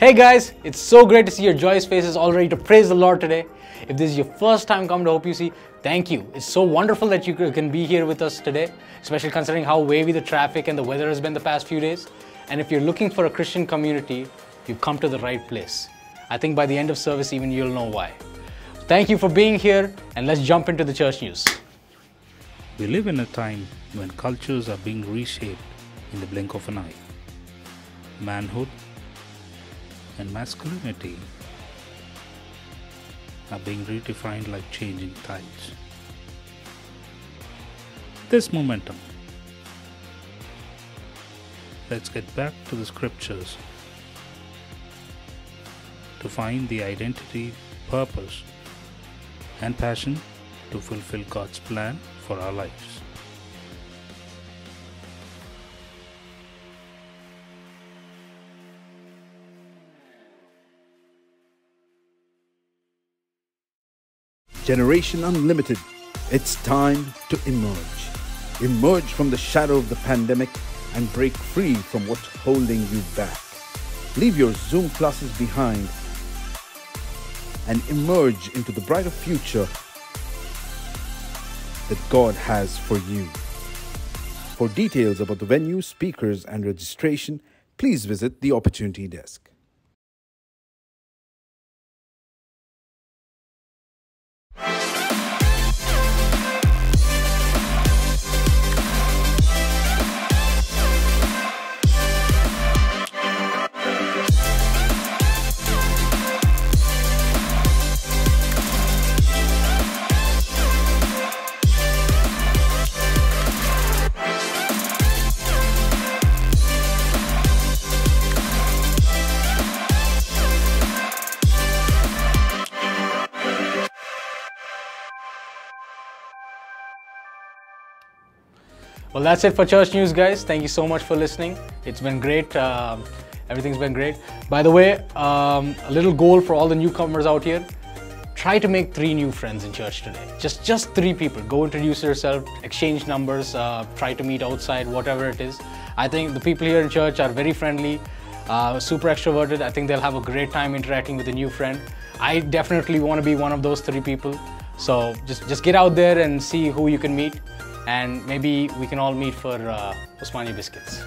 Hey guys, it's so great to see your joyous faces all ready to praise the Lord today. If this is your first time coming to Hope UC, thank you. It's so wonderful that you can be here with us today, especially considering how wavy the traffic and the weather has been the past few days. And if you're looking for a Christian community, you've come to the right place. I think by the end of service, even you'll know why. Thank you for being here, and let's jump into the church news. We live in a time when cultures are being reshaped in the blink of an eye. Manhood and masculinity are being redefined like changing tides. This momentum. Let's get back to the scriptures to find the identity, purpose, and passion to fulfill God's plan for our lives. Generation Unlimited, it's time to emerge. Emerge from the shadow of the pandemic and break free from what's holding you back. Leave your Zoom classes behind and emerge into the brighter future that God has for you. For details about the venue, speakers, and registration, please visit the Opportunity Desk. Well, that's it for church news, guys. Thank you so much for listening. It's been great. Um, everything's been great. By the way, um, a little goal for all the newcomers out here: try to make three new friends in church today. Just just three people. Go introduce yourself, exchange numbers, uh, try to meet outside, whatever it is. I think the people here in church are very friendly, uh, super extroverted. I think they'll have a great time interacting with a new friend. I definitely want to be one of those three people. So just just get out there and see who you can meet and maybe we can all meet for uh, Osmania biscuits.